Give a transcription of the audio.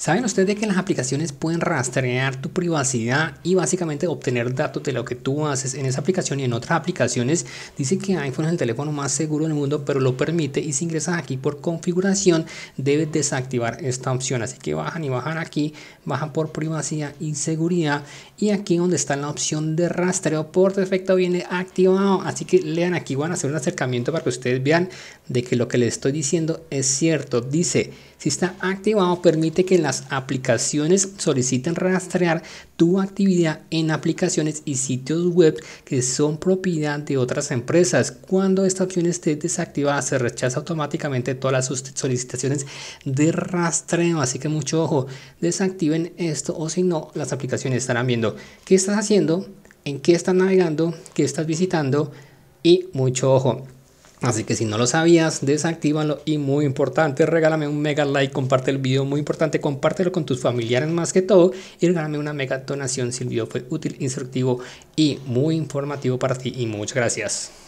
¿Saben ustedes de que las aplicaciones pueden rastrear tu privacidad y básicamente obtener datos de lo que tú haces en esa aplicación y en otras aplicaciones? Dice que iPhone es el teléfono más seguro del mundo, pero lo permite y si ingresas aquí por configuración debes desactivar esta opción. Así que bajan y bajan aquí, bajan por privacidad y seguridad y aquí donde está la opción de rastreo por defecto viene activado. Así que lean aquí, van a hacer un acercamiento para que ustedes vean de que lo que les estoy diciendo es cierto. Dice, si está activado permite que las aplicaciones soliciten rastrear tu actividad en aplicaciones y sitios web que son propiedad de otras empresas. Cuando esta opción esté desactivada se rechaza automáticamente todas las solicitaciones de rastreo. Así que mucho ojo, desactiven esto o si no las aplicaciones estarán viendo qué estás haciendo, en qué estás navegando, qué estás visitando y mucho ojo. Así que si no lo sabías, desactívalo y muy importante, regálame un mega like, comparte el video, muy importante, compártelo con tus familiares más que todo y regálame una mega donación si el video fue útil, instructivo y muy informativo para ti y muchas gracias.